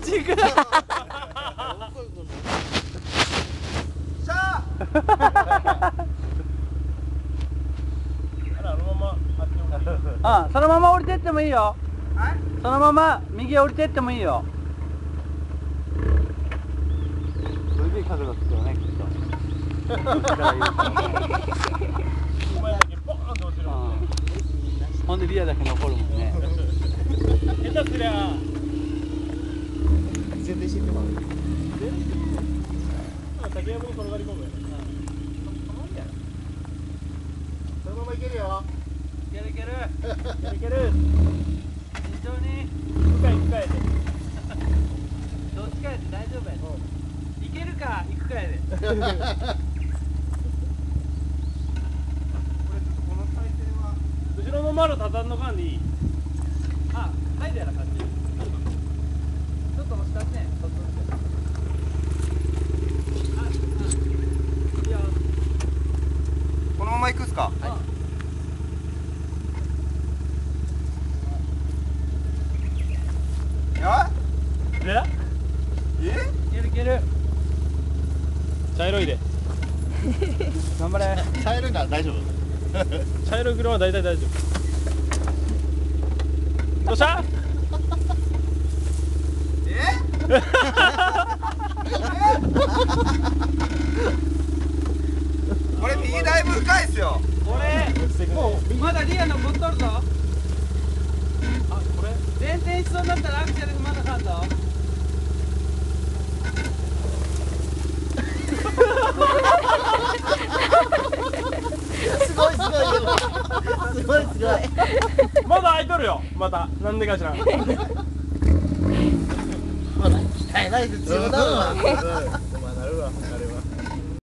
ち行くしゃうんそのまま降りてってもいいよ。そのまま右降りてってもいいよ。すげえ角度つくよねきっと。ほんでリアだけ残るもんね。下手すりゃ竹やぶに転がり込むそのままいけるよ。いけるいけるいける非常に深い深いでどっちかやって大丈夫やいけるか行くかやで後ろの丸畳んの間でいいあはいでやら感じちょっと押したねちょっとずつああいいよ行くっすか？やえ？え？いけるいける。茶色いで。頑張れ。茶色いなら大丈夫。茶色い車は大体大丈夫。どうした？これ右だいぶ深いっすよ。これもうまだリア残っとるぞ。あこれ？前転しそうになったらアクセル踏まなかんぞ。すごいすごいよ。すごいすごい。まだ開いとるよ。また。なんでかしら。んほら鍛えないと強だろお前